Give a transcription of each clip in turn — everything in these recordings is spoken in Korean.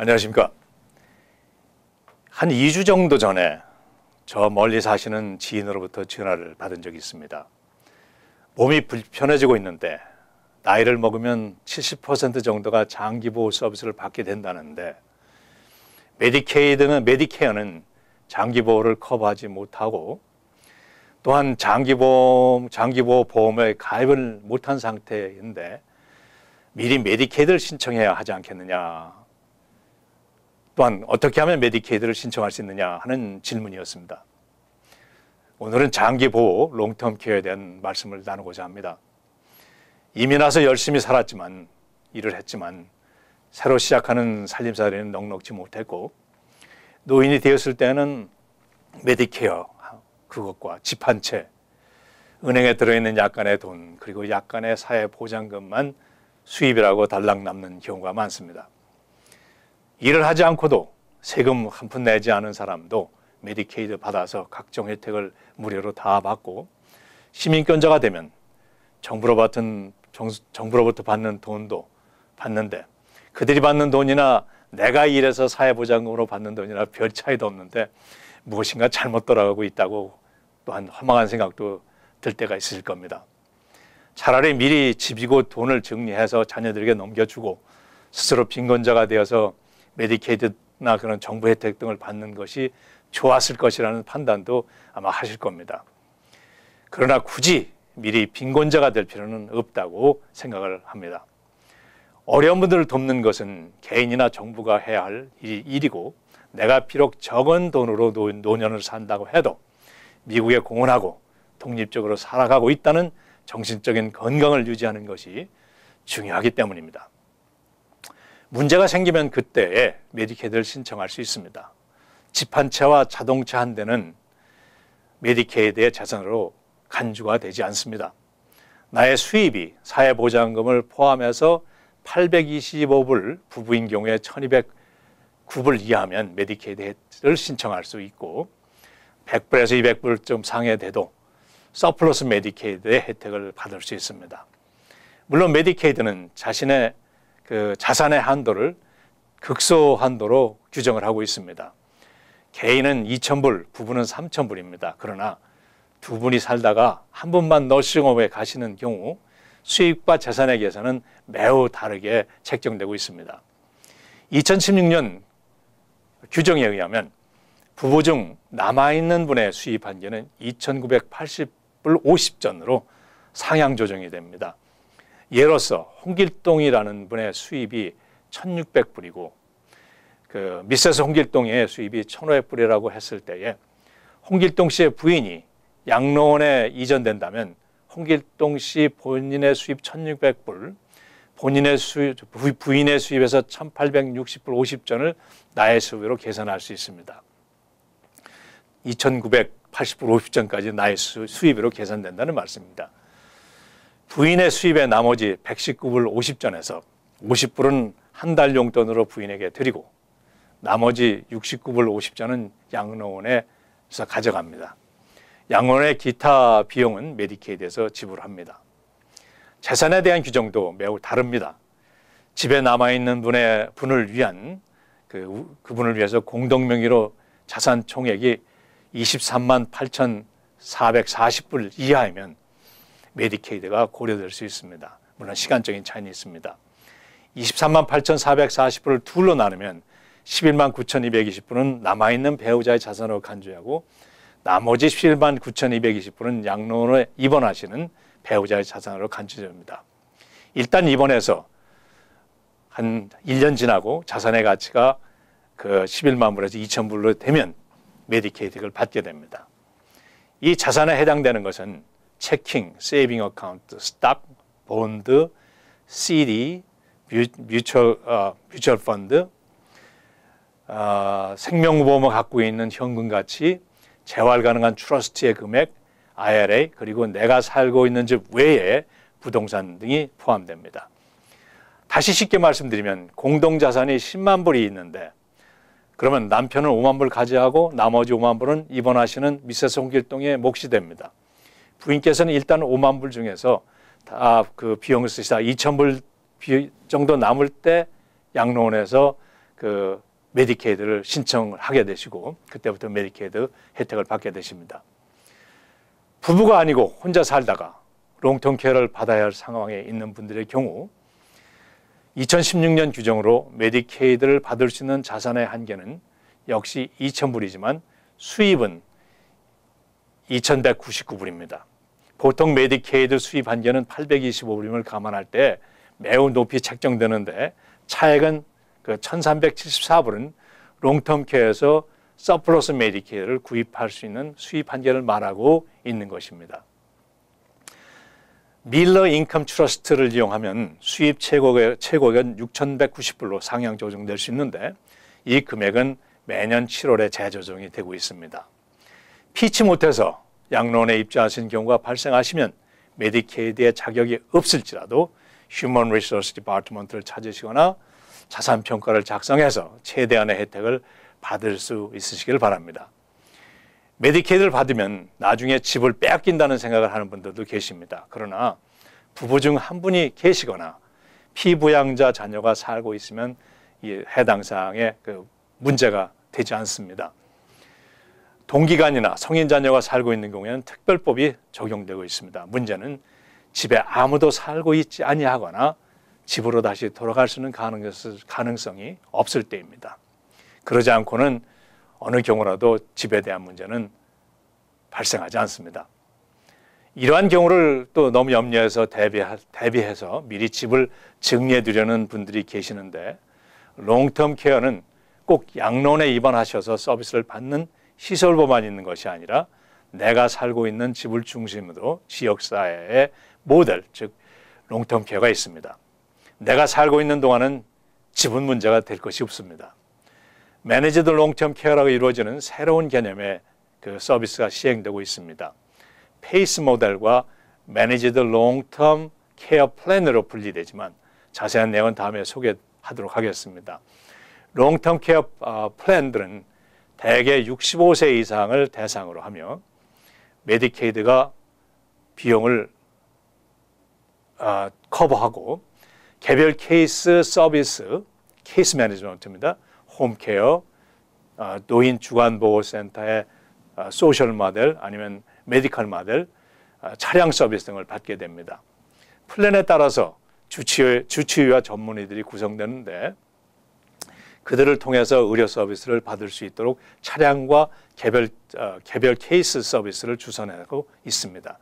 안녕하십니까. 한 2주 정도 전에 저 멀리 사시는 지인으로부터 전화를 받은 적이 있습니다. 몸이 불편해지고 있는데 나이를 먹으면 70% 정도가 장기 보호 서비스를 받게 된다는데 메디케이드는 메디케어는 장기 보호를 커버하지 못하고 또한 장기 보험 장기 보호 보험에 가입을 못한 상태인데 미리 메디케이드를 신청해야 하지 않겠느냐. 또한 어떻게 하면 메디케이드를 신청할 수 있느냐 하는 질문이었습니다. 오늘은 장기 보호, long term care에 대한 말씀을 나누고자 합니다. 이민 와서 열심히 살았지만, 일을 했지만, 새로 시작하는 살림살이는 넉넉지 못했고, 노인이 되었을 때는 메디케어, 그것과 집 한 채, 은행에 들어있는 약간의 돈, 그리고 약간의 사회 보장금만 수입이라고 달랑 남는 경우가 많습니다. 일을 하지 않고도 세금 한 푼 내지 않은 사람도 메디케이드 받아서 각종 혜택을 무료로 다 받고 시민권자가 되면 정부로 받은 정부로부터 받는 돈도 받는데 그들이 받는 돈이나 내가 일해서 사회보장금으로 받는 돈이나 별 차이도 없는데 무엇인가 잘못 돌아가고 있다고 또한 허망한 생각도 들 때가 있을 겁니다. 차라리 미리 집이고 돈을 정리해서 자녀들에게 넘겨주고 스스로 빈곤자가 되어서 메디케이드나 그런 정부 혜택 등을 받는 것이 좋았을 것이라는 판단도 아마 하실 겁니다. 그러나 굳이 미리 빈곤자가 될 필요는 없다고 생각을 합니다. 어려운 분들을 돕는 것은 개인이나 정부가 해야 할 일이고 내가 비록 적은 돈으로 노년을 산다고 해도 미국에 공헌하고 독립적으로 살아가고 있다는 정신적인 건강을 유지하는 것이 중요하기 때문입니다. 문제가 생기면 그때에 메디케이드를 신청할 수 있습니다. 집 한 채와 자동차 한 대는 메디케이드의 재산으로 간주가 되지 않습니다. 나의 수입이 사회보장금을 포함해서 825불, 부부인 경우에 1209불 이하면 메디케이드를 신청할 수 있고 100불에서 200불 좀 상회돼도 surplus 메디케이드의 혜택을 받을 수 있습니다. 물론 메디케이드는 자신의 그 자산의 한도를 극소 한도로 규정을 하고 있습니다. 개인은 2,000불, 부부는 3,000불입니다. 그러나 두 분이 살다가 한 분만 nursing home에 가시는 경우 수입과 재산의 계산은 매우 다르게 책정되고 있습니다. 2016년 규정에 의하면 부부 중 남아있는 분의 수입 한계는 2,980불 50전으로 상향 조정이 됩니다. 예로서 홍길동이라는 분의 수입이 1,600불이고 그 미세스 홍길동의 수입이 1,500불이라고 했을 때에 홍길동 씨의 부인이 양로원에 이전된다면 홍길동 씨 본인의 수입 1,600불, 본인의 수입, 부인의 수입에서 1,860불 50전을 나의 수입으로 계산할 수 있습니다. 2,980불 50전까지 나의 수입으로 계산된다는 말씀입니다. 부인의 수입의 나머지 119불 50전에서 50불은 한 달 용돈으로 부인에게 드리고 나머지 69불 50전은 양로원에서 가져갑니다. 양로원의 기타 비용은 메디케이드에서 지불합니다. 재산에 대한 규정도 매우 다릅니다. 집에 남아있는 분의 분을 위한 그, 그분을 위해서 공동명의로 자산 총액이 23만 8,440불 이하이면 메디케이드가 고려될 수 있습니다. 물론 시간적인 차이는 있습니다. 23만 8,440불을 둘로 나누면 11만 9,220불은 남아있는 배우자의 자산으로 간주하고 나머지 11만 9,220불은 양로원에 입원하시는 배우자의 자산으로 간주됩니다. 일단 입원해서 한 1년 지나고 자산의 가치가 그 11만 불에서 2천 불로 되면 메디케이드를 받게 됩니다. 이 자산에 해당되는 것은 checking, saving account, stock, bond, CD, mutual, 어, mutual fund, 어, 생명보험을 갖고 있는 현금 가치, 재활 가능한 트러스트의 금액, IRA, 그리고 내가 살고 있는 집 외에 부동산 등이 포함됩니다. 다시 쉽게 말씀드리면 공동 자산이 10만 불이 있는데 그러면 남편은 5만 불 가져가고 나머지 5만 불은 입원하시는 미세스 홍길동의 몫이 됩니다. 부인께서는 일단 5만 불 중에서 다 그 비용을 쓰시다 2천 불 정도 남을 때 양로원에서 그 메디케이드를 신청을 하게 되시고 그때부터 메디케이드 혜택을 받게 되십니다. 부부가 아니고 혼자 살다가 long term care를 받아야 할 상황에 있는 분들의 경우 2016년 규정으로 메디케이드를 받을 수 있는 자산의 한계는 역시 2,000불이지만 수입은 2,199불입니다. 보통 메디케이드 수입 한계는 825불임을 감안할 때 매우 높이 책정되는데 차액은 그 1,374불은 long term care에서 surplus 메디케어를 구입할 수 있는 수입 한계를 말하고 있는 것입니다. Miller income trust를 이용하면 수입 최고액, 최고액은 6,190불로 상향 조정될 수 있는데 이 금액은 매년 7월에 재조정이 되고 있습니다. 피치 못해서 양로원에 입주하신 경우가 발생하시면 메디케이드의 자격이 없을지라도 human resource department를 찾으시거나 자산 평가를 작성해서 최대한의 혜택을 받을 수 있으시길 바랍니다. 메디케이드를 받으면 나중에 집을 빼앗긴다는 생각을 하는 분들도 계십니다. 그러나 부부 중 한 분이 계시거나 피부양자 자녀가 살고 있으면 이 해당 사항에 그 문제가 되지 않습니다. 동기간이나 성인 자녀가 살고 있는 경우에는 특별법이 적용되고 있습니다. 문제는 집에 아무도 살고 있지 아니하거나 집으로 다시 돌아갈 수 있는 가능성이 없을 때입니다. 그러지 않고는 어느 경우라도 집에 대한 문제는 발생하지 않습니다. 이러한 경우를 또 너무 염려해서 대비해, 서 미리 집을 정리해 두려는 분들이 계시는데 long term care는 꼭 양로원에 입원하셔서 서비스를 받는 시설보호만 있는 것이 아니라 내가 살고 있는 집을 중심으로 지역사회의 모델, 즉 long term care가 있습니다. 내가 살고 있는 동안은 집은 문제가 될 것이 없습니다. managed long term care라고 이루어지는 새로운 개념의 그 서비스가 시행되고 있습니다. PACE 모델과 managed long term care plan으로 분리되지만 자세한 내용은 다음에 소개하도록 하겠습니다. Long term care 어, plan들은 대개 65세 이상을 대상으로 하며 메디케이드가 비용을 어, 커버하고 개별 케이스 서비스, case management입니다. Home care, 어, 노인 주간보호센터의 어, social model 아니면 medical model, 어, 차량 서비스 등을 받게 됩니다. Plan에 따라서 주치의, 주치의와 전문의들이 구성되는데 그들을 통해서 의료 서비스를 받을 수 있도록 차량과 개별, 개별 케이스 서비스를 주선하고 있습니다.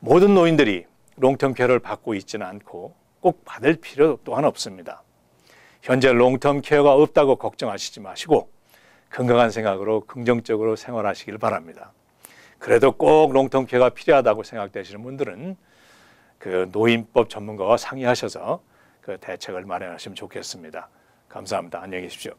모든 노인들이 long term care를 받고 있지는 않고 꼭 받을 필요 또한 없습니다. 현재 롱텀 케어가 없다고 걱정하시지 마시고 건강한 생각으로 긍정적으로 생활하시길 바랍니다. 그래도 꼭 롱텀 케어가 필요하다고 생각되시는 분들은 그 노인법 전문가와 상의하셔서 그 대책을 마련하시면 좋겠습니다. 감사합니다. 안녕히 계십시오.